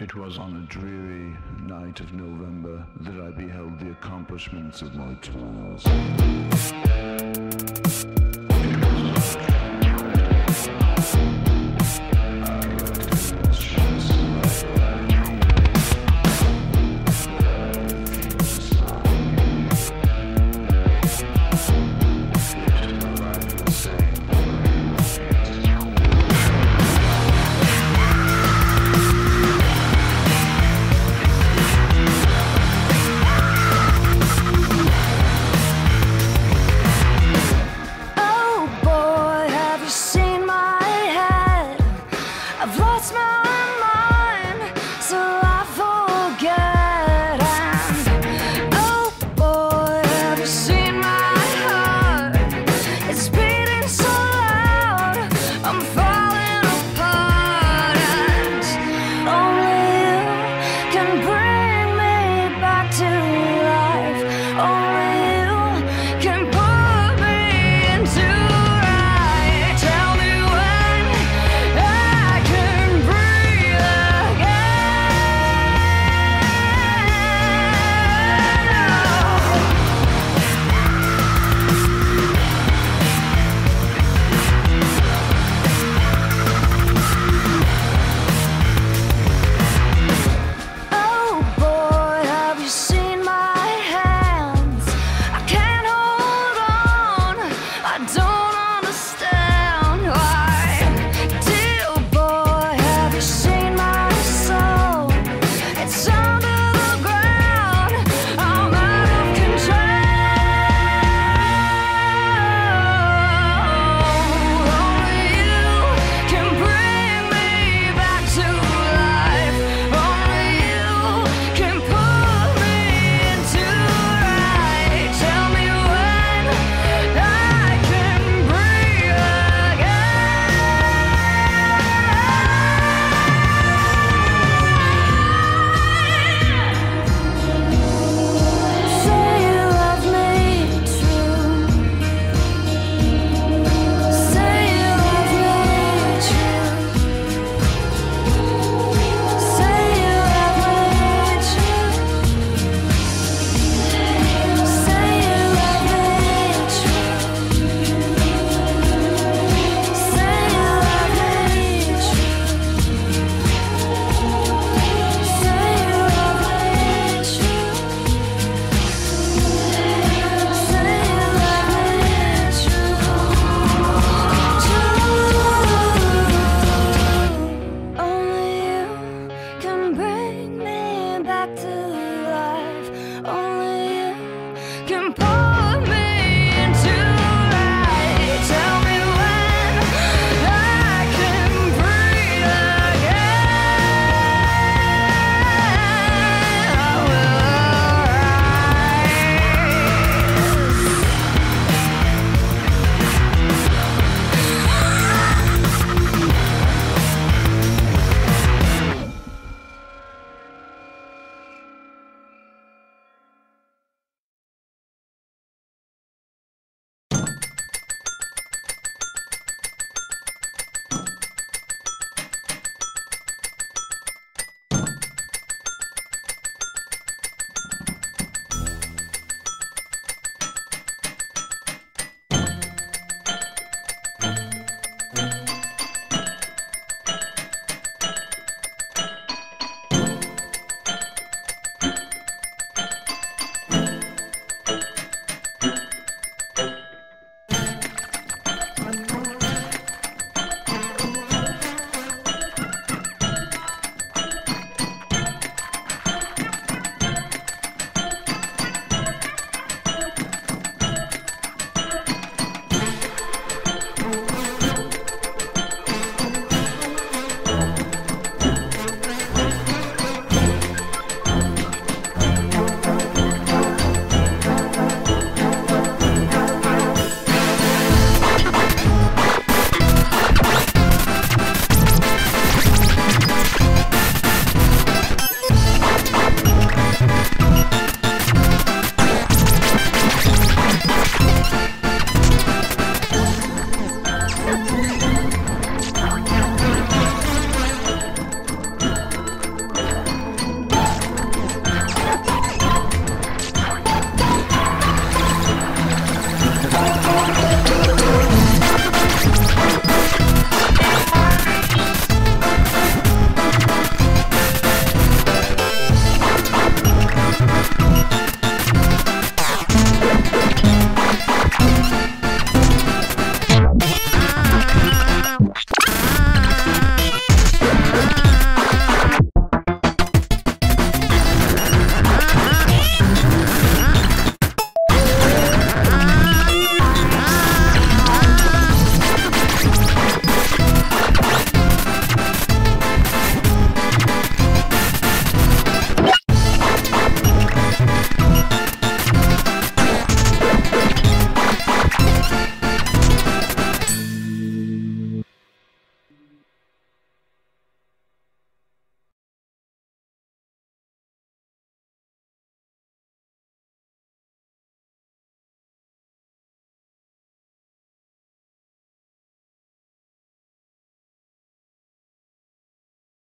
It was on a dreary night of November that I beheld the accomplishments of my toils.